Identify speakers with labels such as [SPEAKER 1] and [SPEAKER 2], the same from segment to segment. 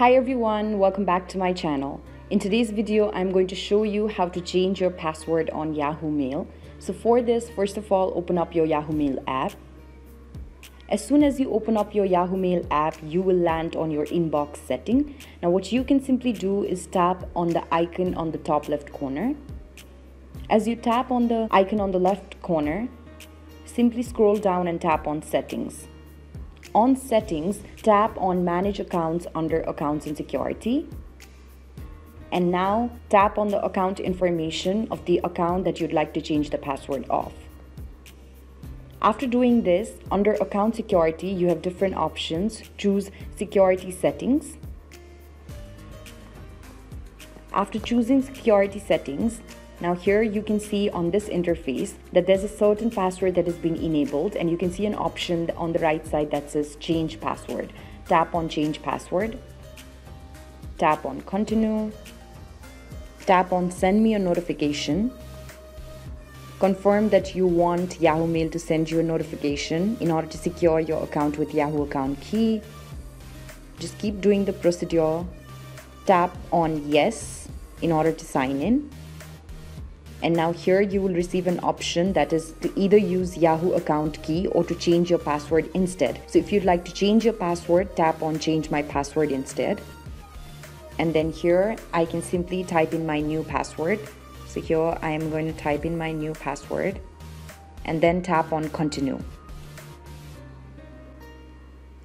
[SPEAKER 1] Hi everyone, welcome back to my channel. In today's video, I'm going to show you how to change your password on Yahoo Mail. So for this, first of all, open up your Yahoo Mail app. As soon as you open up your Yahoo Mail app, you will land on your inbox setting. Now what you can simply do is tap on the icon on the top left corner. As you tap on the icon on the left corner, simply scroll down and tap on settings. On settings, tap on manage accounts under accounts and security. And now tap on the account information of the account that you'd like to change the password of. After doing this, under account security, you have different options. Choose security settings. After choosing security settings, now here you can see on this interface that there's a certain password that is being enabled and you can see an option on the right side that says change password. Tap on change password. Tap on continue. Tap on send me a notification. Confirm that you want Yahoo Mail to send you a notification in order to secure your account with Yahoo account key. Just keep doing the procedure. Tap on yes in order to sign in and now here you will receive an option that is to either use Yahoo account key or to change your password instead. So if you'd like to change your password, tap on change my password instead. And then here I can simply type in my new password. So here I am going to type in my new password and then tap on continue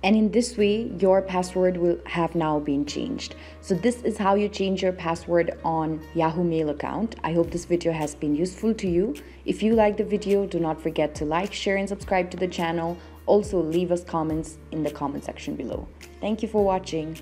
[SPEAKER 1] and in this way your password will have now been changed. So this is how you change your password on yahoo mail account. I hope this video has been useful to you. If you like the video do not forget to like share and subscribe to the channel. Also leave us comments in the comment section below. Thank you for watching